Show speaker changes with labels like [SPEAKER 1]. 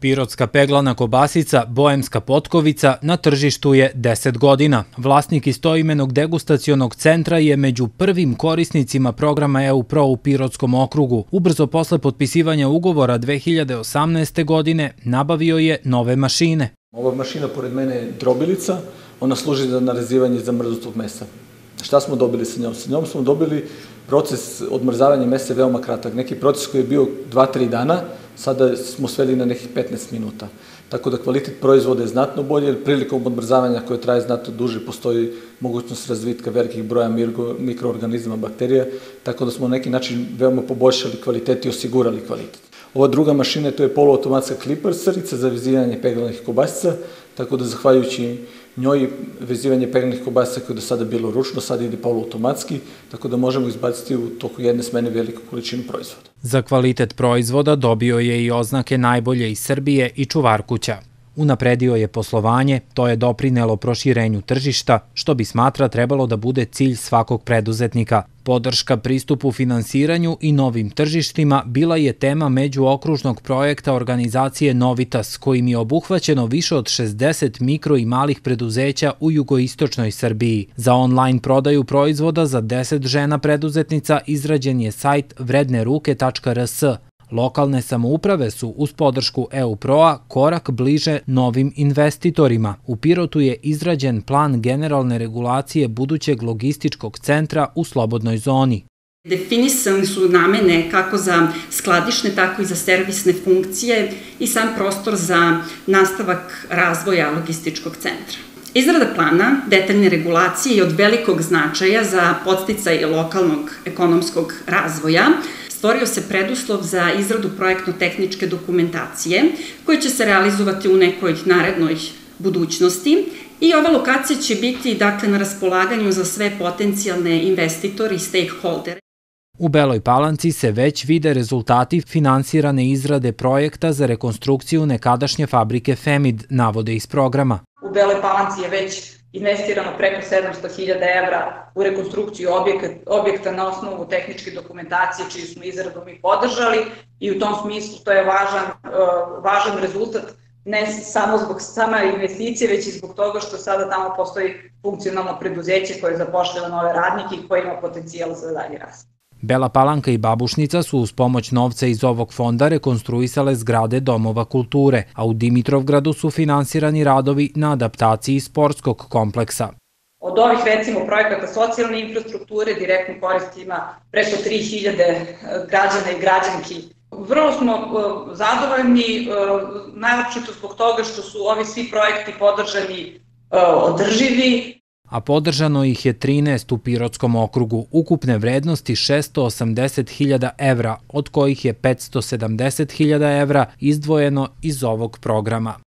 [SPEAKER 1] Pirotska peglana kobasica, boemska potkovica, na tržištu je 10 godina. Vlasnik istoimenog degustacionog centra je među prvim korisnicima programa EU Pro u Pirotskom okrugu. Ubrzo posle potpisivanja ugovora 2018. godine nabavio je nove mašine.
[SPEAKER 2] Ova mašina pored mene je drobilica, ona služi za narazivanje zamrznutog mesa. Šta smo dobili sa njom? Sa njom smo dobili proces odmrzavanja mesa veoma kratak. Neki proces koji je bio 2-3 dana, sada smo sveli na nekih 15 minuta. Tako da kvalitet proizvoda je znatno bolje, jer prilikom odmrzavanja koje traje znatno duže postoji mogućnost razvitka velikih broja mikroorganizama, bakterija, tako da smo na neki način veoma poboljšali kvalitet i osigurali kvalitet. Ova druga mašina to je poluautomatska klipar srca za vezivanje peglanih kobasica, tako da zahvaljujući njoj vezivanje peglanih kobasica koje je do sada bilo ručno, sada ide poluautomatski, tako da možemo izbaciti u toku jedne smene veliku količinu proizvoda.
[SPEAKER 1] Za kvalitet proizvoda dobio je i oznake najbolje iz Srbije i Čuvarkuća. Unapredio je poslovanje, to je doprinelo proširenju tržišta, što bi smatra trebalo da bude cilj svakog preduzetnika. Podrška pristupu finansiranju i novim tržištima bila je tema međuokružnog projekta organizacije Novitas, kojim je obuhvaćeno više od 60 mikro i malih preduzeća u jugoistočnoj Srbiji. Za online prodaju proizvoda za 10 žena preduzetnica izrađen je sajt vredneruke.rs, Lokalne samouprave su uz podršku EU Pro-a korak bliže novim investitorima. U Pirotu je izrađen plan generalne regulacije budućeg logističkog centra u slobodnoj zoni.
[SPEAKER 3] Definisane su namene kako za skladišne, tako i za servisne funkcije i sam prostor za nastavak razvoja logističkog centra. Izrada plana detaljne regulacije je od velikog značaja za podsticaj lokalnog ekonomskog razvoja, stvorio se preduslov za izradu projektno-tehničke dokumentacije koje će se realizovati u nekoj narednoj budućnosti i ova lokacija će biti dakle na raspolaganju za sve potencijalne investitore i stakeholdere.
[SPEAKER 1] U Beloj Palanci se već vide rezultati finansirane izrade projekta za rekonstrukciju nekadašnje fabrike Femid, navode iz programa.
[SPEAKER 4] U Beloj Palanci je već investirano preko 700.000 evra u rekonstrukciju objekta, objekta na osnovu tehničke dokumentacije čiju smo izradu mi podržali i u tom smislu to je važan, uh, važan rezultat ne samo zbog sama investicije, već i zbog toga što sada tamo postoji funkcionalno preduzeće koje zapošljava nove radnike i koje ima potencijal za dalje rast.
[SPEAKER 1] Bela Palanka i Babušnica su uz pomoć novca iz ovog fonda rekonstruisale zgrade domova kulture, a u Dimitrovgradu su finansirani radovi na adaptaciji sportskog kompleksa.
[SPEAKER 4] Od ovih recimo projekata socijalne infrastrukture direktnu korist ima preko 3000 eh, građana i građanki. Vrlo smo eh, zadovoljni, eh, najopćito zbog toga što su ovi svi projekti podržani održivi,
[SPEAKER 1] a podržano ih je 13 u Pirotskom okrugu, ukupne vrednosti 680.000 evra, od kojih je 570.000 evra izdvojeno iz ovog programa.